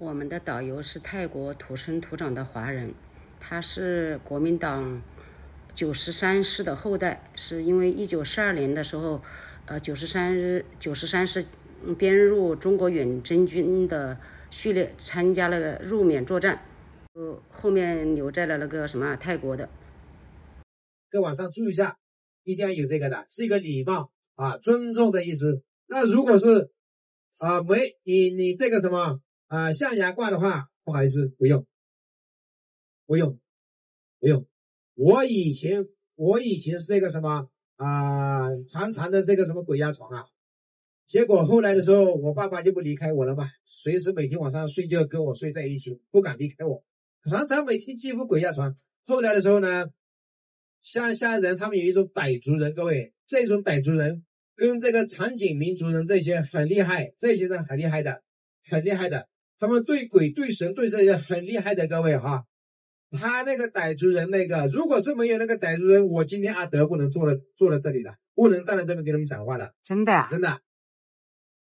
我们的导游是泰国土生土长的华人，他是国民党九十三师的后代，是因为一九四二年的时候，呃，九十三日九十三师编入中国远征军的序列，参加了入缅作战，呃，后面留在了那个什么泰国的。在网上注意一下，一定要有这个的，是一个礼貌啊，尊重的意思。那如果是啊没你你这个什么？啊，象牙挂的话，不好意思，不用，不用，不用。我以前，我以前是那个什么啊，长长的这个什么鬼压床啊。结果后来的时候，我爸爸就不离开我了嘛，随时每天晚上睡觉跟我睡在一起，不敢离开我，常常每天几乎鬼压床。后来的时候呢，乡下人他们有一种傣族人，各位，这种傣族人跟这个长颈民族人这些很厉害，这些人很厉害的，很厉害的。他们对鬼对神对这些很厉害的各位哈，他那个傣族人那个，如果是没有那个傣族人，我今天阿德不能坐了坐在这里了，不能站在这边跟他们讲话了。真的，真的。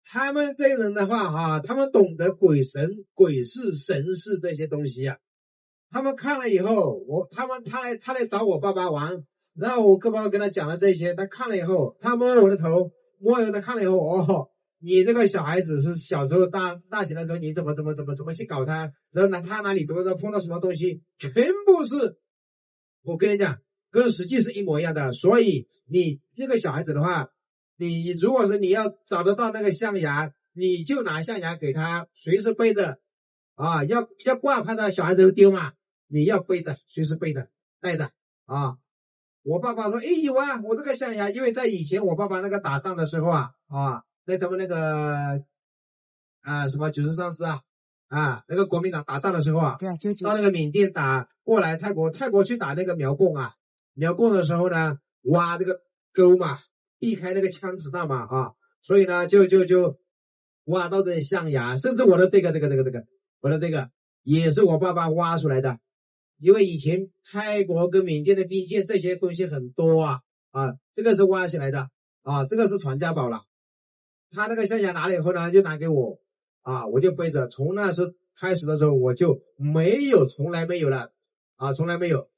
他们这些人的话哈，他们懂得鬼神鬼事神事这些东西啊。他们看了以后，我他们他来他来找我爸爸玩，然后我爸爸跟他讲了这些，他看了以后，他摸了我的头，摸了他看了以后，哦。你这个小孩子是小时候大大学的时候，你怎么怎么怎么怎么去搞他？然后呢，他哪里怎么着碰到什么东西，全部是，我跟你讲，跟实际是一模一样的。所以你那个小孩子的话，你如果说你要找得到那个象牙，你就拿象牙给他随时背着，啊，要要挂怕他小孩子丢嘛，你要背着，随时背着带着啊。我爸爸说，哎有啊，我这个象牙，因为在以前我爸爸那个打仗的时候啊啊。在他们那个啊什么九十三师啊啊那个国民党打仗的时候啊，对，就到那个缅甸打过来泰国，泰国去打那个苗共啊，苗共的时候呢，挖这个沟嘛，避开那个枪子弹嘛啊，所以呢就就就挖到这象牙，甚至我的这个这个这个这个我的这个也是我爸爸挖出来的，因为以前泰国跟缅甸的边界这些东西很多啊啊，这个是挖起来的啊，这个是传家宝了。他那个象牙拿了以后呢，就拿给我，啊，我就背着。从那时开始的时候，我就没有，从来没有了，啊，从来没有。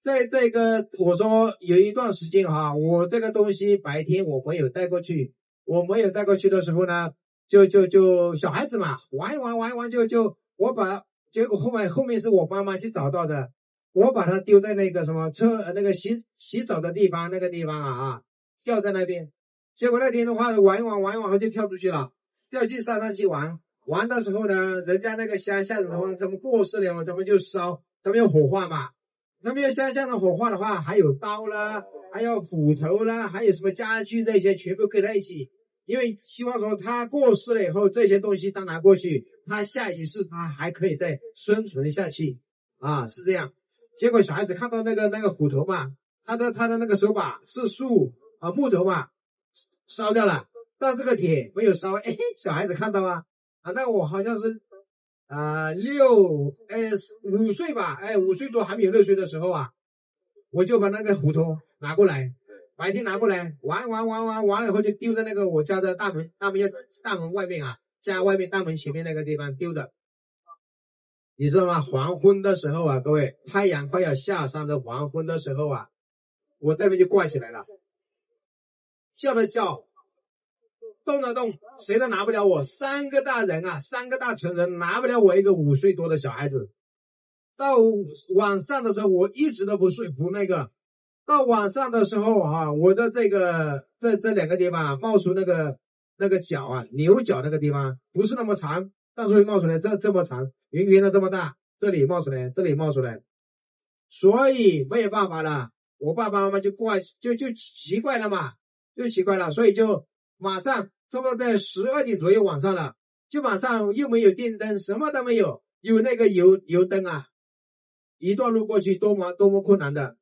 在这个我说有一段时间哈，我这个东西白天我没有带过去，我没有带过去的时候呢，就就就小孩子嘛，玩一玩玩一玩就就我把，结果后面后面是我妈妈去找到的，我把它丢在那个什么车那个洗洗澡的地方那个地方啊啊，掉在那边。结果那天的话，玩一玩，玩一玩他就跳出去了，掉进山上去玩。玩的时候呢，人家那个乡下人的话，他们过世了嘛，他们就烧，他们要火化嘛。他们要乡下的火化的话，还有刀啦，还有斧头啦，还有什么家具那些，全部搁在一起。因为希望说他过世了以后，这些东西他拿过去，他下一世他还可以再生存下去啊，是这样。结果小孩子看到那个那个斧头嘛，他的他的那个手把是树啊木头嘛。烧掉了，但这个铁没有烧。哎，小孩子看到啊，啊，那我好像是啊六哎五岁吧，哎五岁多还没有六岁的时候啊，我就把那个斧头拿过来，白天拿过来玩玩玩玩完了以后就丢在那个我家的大门大门要大门外面啊，家外面大门前面那个地方丢的。你知道吗？黄昏的时候啊，各位太阳快要下山的黄昏的时候啊，我这边就挂起来了。叫的叫，动的动，谁都拿不了我。三个大人啊，三个大成人拿不了我一个五岁多的小孩子。到晚上的时候，我一直都不睡，不那个。到晚上的时候啊，我的这个这这两个地方冒出那个那个角啊，牛角那个地方不是那么长，但是会冒出来这这么长，圆圆的这么大，这里冒出来，这里冒出来，所以没有办法了。我爸爸妈妈就怪就就奇怪了嘛。就奇怪了，所以就马上差不多在十二点左右晚上了，就晚上又没有电灯，什么都没有，有那个油油灯啊，一段路过去多么多么困难的，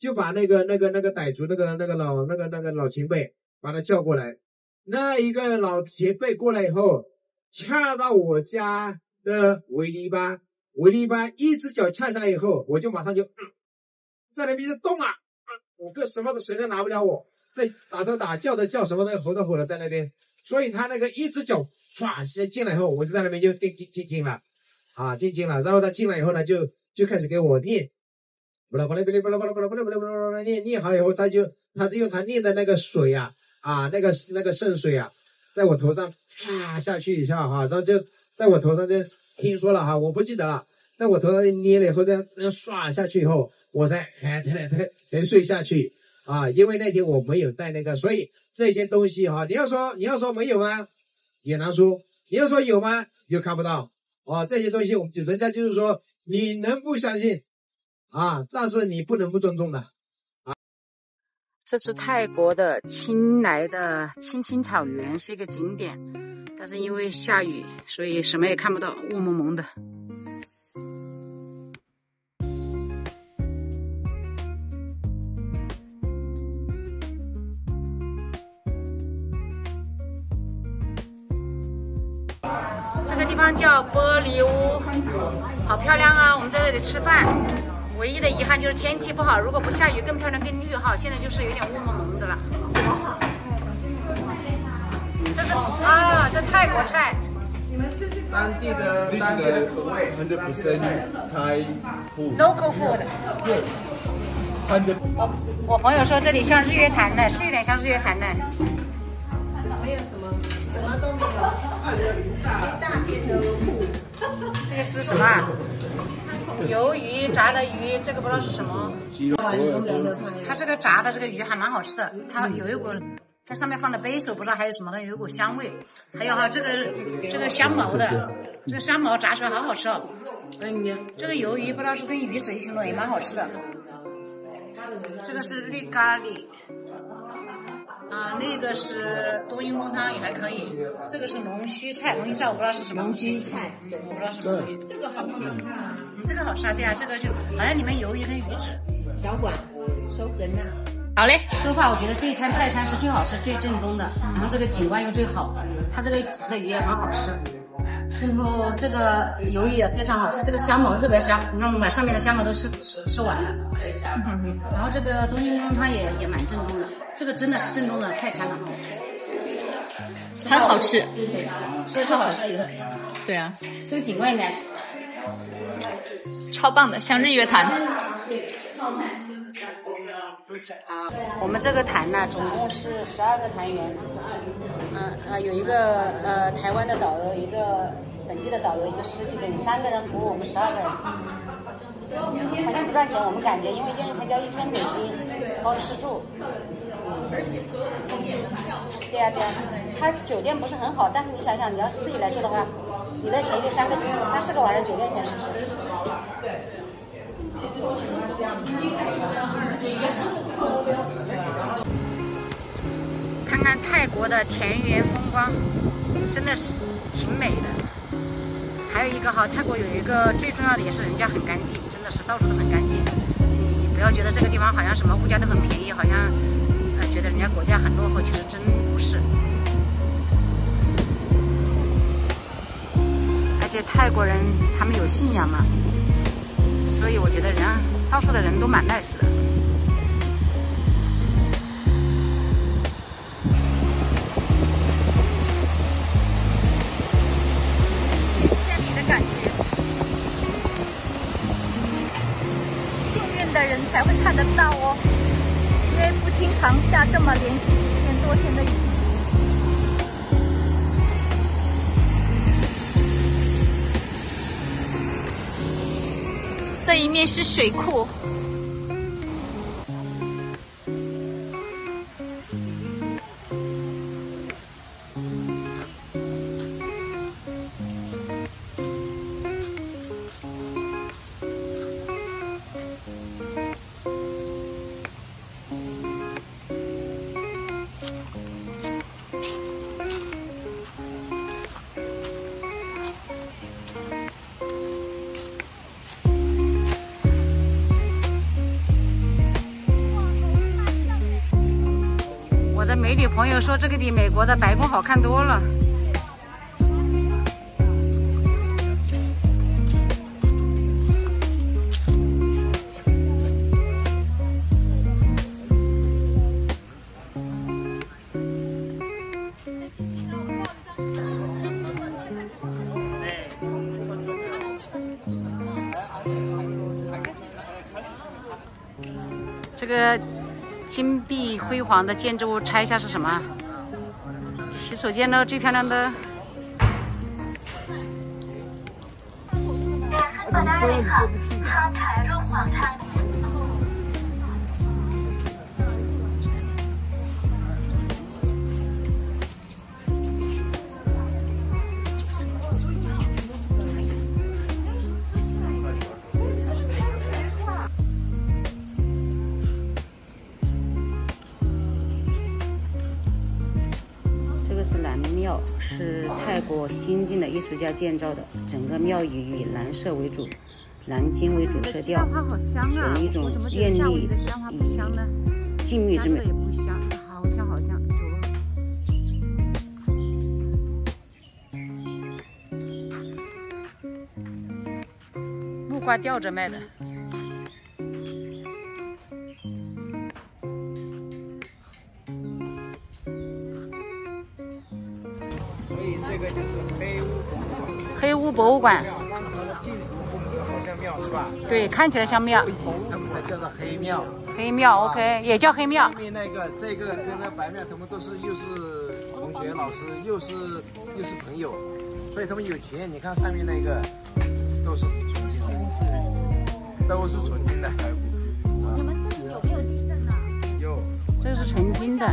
就把那个那个那个傣族那个那个老那个那个老前辈把他叫过来，那一个老前辈过来以后，掐到我家的围篱笆，围篱笆一只脚掐下来以后，我就马上就在那边就动啊，我个什么都谁都拿不了我。在打的打叫的叫什么的吼的吼的在那边，所以他那个一只脚唰先进来以后，我就在那边就定静静静了。啊，进京了。然后他进来以后呢，就就开始给我念，不啦不啦不啦不啦不啦不啦不啦不啦不啦念念好以后，他就他就用他念的那个水啊啊那个那个圣水啊，在我头上唰下去一下哈，然后就在我头上就听说了哈，我不记得了，在我头上捏了以后，这样这样唰下去以后，我才哎才才才睡下去啊，因为那天我没有带那个，所以这些东西哈，你要说你要说没有吗？也难说。你要说有吗？又看不到啊！这些东西，我们就人家就是说，你能不相信啊？但是你不能不尊重的啊。这是泰国的青莱的青青草原，是一个景点，但是因为下雨，所以什么也看不到，雾蒙蒙的。地方叫玻璃屋，好漂亮啊！我们在这里吃饭，唯一的遗憾就是天气不好，如果不下雨更漂亮更绿哈。现在就是有点雾蒙蒙的了。这是啊，这泰国菜，当地的当地的口味，hundred percent Thai food。local food。我我朋友说这里像日月潭呢，是有点像日月潭呢。什么都没有这个是什么？鱿鱼炸的鱼，这个不知道是什么。它这个炸的这个鱼还蛮好吃的，它有一股，它上面放的贝手，不知道还有什么的，有一股香味。还有哈，这个这个香茅的，这个香茅炸出来好好吃哦。这个鱿鱼不知道是跟鱼子一起弄，也蛮好吃的。这个是绿咖喱，啊，那个是冬阴功汤也还可以。这个是龙须菜，龙须菜我不知道是什么东西。菜，我不知道什么东西。这个好吃，嗯，这个好吃啊，对啊，这个就好像里面鱿鱼跟鱼子。小馆收根呐、好嘞，说话我觉得这一餐泰餐是最好吃、最正宗的，然后这个景观又最好，它这个煮的鱼也很好吃，然后这个鱿鱼也非常好吃，这个香茅特别香，你看我把上面的香茅都吃吃吃完了，然后这个冬阴功汤也也蛮正宗的，这个真的是正宗的泰餐了，很好吃。所以最好吃的一个，对啊，这个景观应该是。超棒的，像日月潭。啊，我们这个坛呢，总共是十二个坛员，嗯呃，有一个呃台湾的导游，一个本地的导游，一个司机，等三个人服务我们十二个人。好像不赚钱，我们感觉，因为一人才交一千美金，包吃住。对呀、对呀、他酒店不是很好，但是你想想，你要是自己来做的话，你的钱就三个三四个晚上酒店钱，是不是？对看看泰国的田园风光，真的是挺美的。还有一个哈，泰国有一个最重要的也是人家很干净，真的是到处都很干净。你不要觉得这个地方好像什么物价都很便宜，好像呃觉得人家国家很落后，其实真不是。而且泰国人他们有信仰嘛，所以我觉得人到处的人都蛮 nice 的。这是水库，美女朋友说这个比美国的白宫好看多了。这个金碧辉煌的建筑物，猜一下是什么？洗手间呢？最漂亮的。这是泰国新晋的艺术家建造的，整个庙宇以蓝色为主，蓝金为主色调，有一种艳丽以静谧之美。也不香，好香好香，木瓜吊着卖的。馆，风格好像庙是吧？对，看起来像庙。他们才叫做黑庙。黑庙，OK，也叫黑庙上。面那个这个跟那白庙，他们都是又是同学、老师，又是又是朋友，所以他们有钱。你看上面那个都是纯金的，都是纯金的。你们这里有没有地震呢？有这个是纯金的，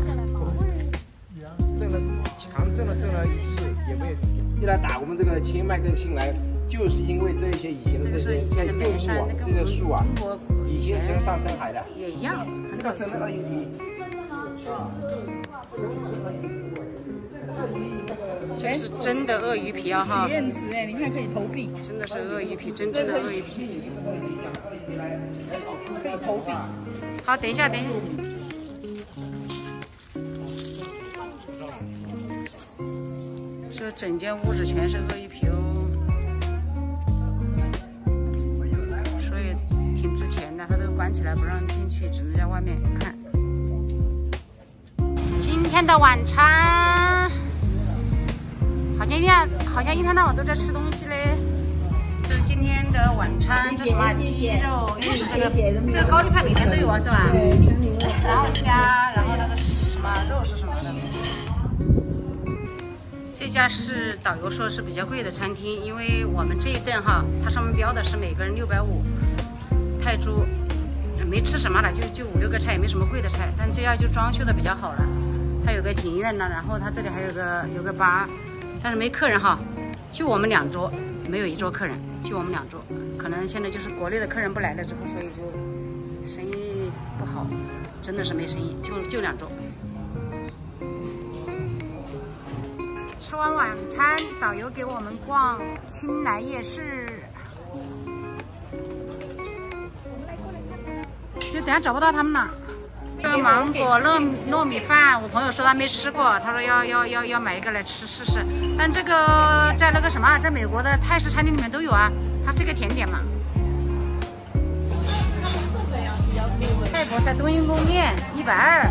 强挣了挣了一次，也没有一来打我们这个清迈跟新来，就是因为这些以前的这些以前的梅山，那跟我们这个树啊，以前是上深海的，也一样，很早以前这个真。的鳄鱼皮。这是真的鳄鱼皮啊哈，验池哎，你看可以投币，真的是鳄鱼皮，真正的鳄鱼皮。可以投币。好，等一下，等一下。这整间屋子全是鳄鱼皮哦，所以挺值钱的。他都关起来不让进去，只能在外面看。今天的晚餐，好像一天好像一天到晚都在吃东西嘞。这是今天的晚餐，这什么鸡肉，又是这个这个高丽菜每天都有啊，是吧？然后虾，这家是导游说是比较贵的餐厅，因为我们这一顿哈，它上面标的是每个人六百五泰铢，没吃什么了，就就五六个菜，也没什么贵的菜，但这家就装修的比较好了，它有个庭院呢，然后它这里还有个有个吧，但是没客人哈，就我们两桌，没有一桌客人，就我们两桌，可能现在就是国内的客人不来了之后，所以就生意不好，真的是没生意，就就两桌。吃完晚餐，导游给我们逛青来夜市。就等下找不到他们了。这个芒果糯糯米饭，我朋友说他没吃过，他说要要要要买一个来吃试试。但这个在那个什么，在美国的泰式餐厅里面都有啊，它是一个甜点嘛。泰国菜冬阴功面一百二，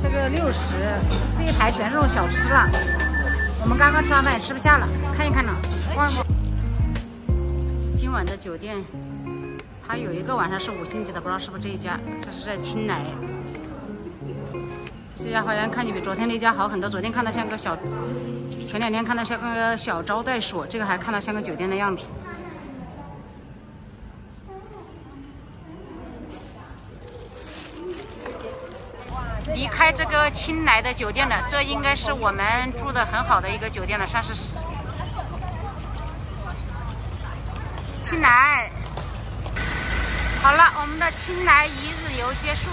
这个六十，这一排全是这种小吃了。我们刚刚吃完饭也吃不下了，看一看呢。逛逛。这是今晚的酒店，它有一个晚上是五星级的，不知道是不是这一家。这是在青莱，这家花园看起比昨天那家好很多。昨天看到像个小，前两天看到像个小招待所，这个还看到像个酒店的样子。离开这个青莱的酒店了，这应该是我们住的很好的一个酒店了，算是青莱。好了，我们的青莱一日游结束。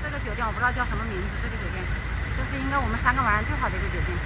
这个酒店我不知道叫什么名字，这个酒店，这是应该我们三个晚上最好的一个酒店。